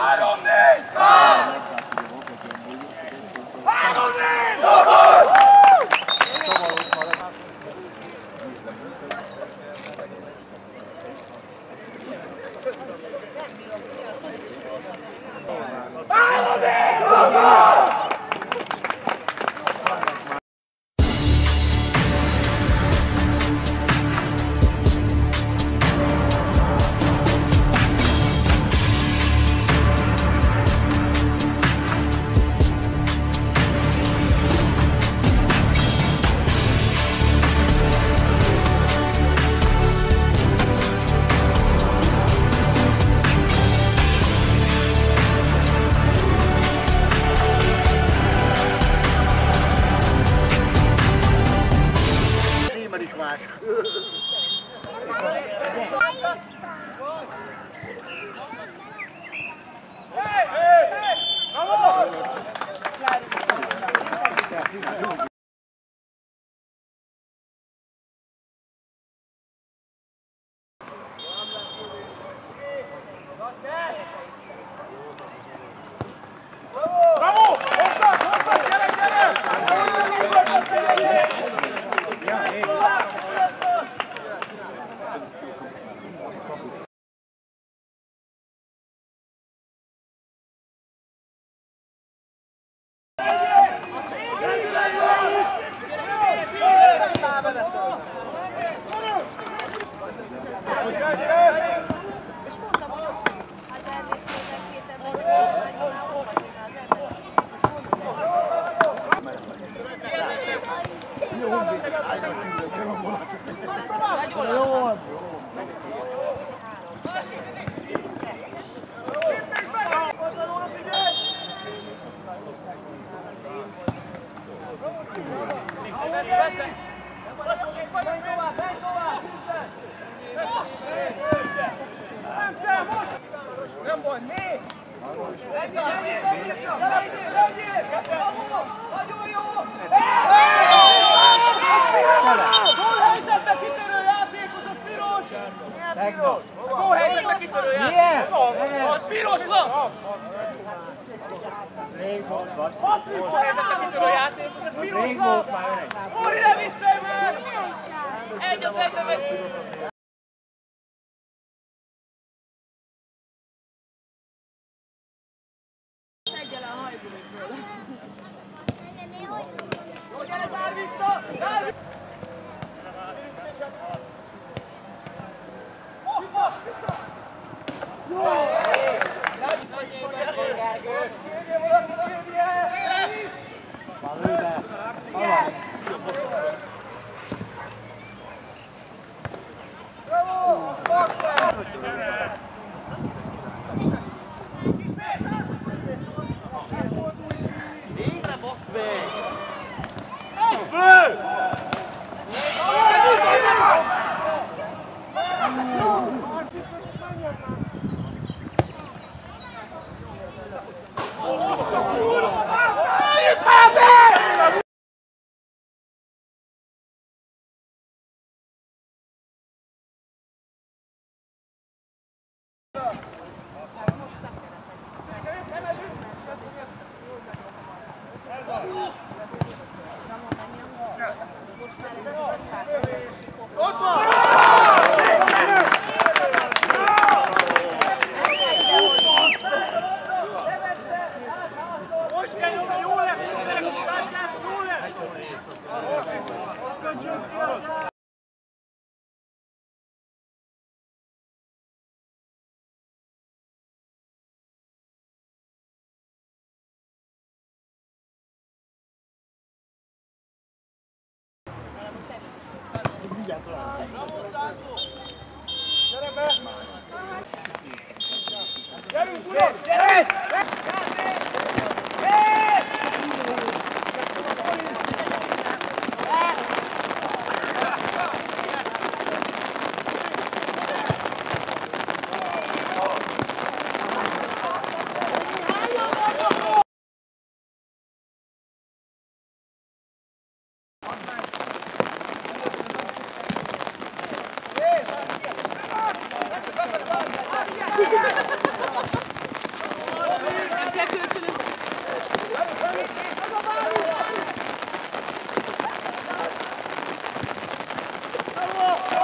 ¿A ¡Vamos! Stop. Milyen piros? Gólhelyzetbe kitörő játékos! Az, az piros lap! Gólhelyzetbe kitörő játékos, az piros lap! Úri, ne viccelj Most Gel buraya. Gel. 어!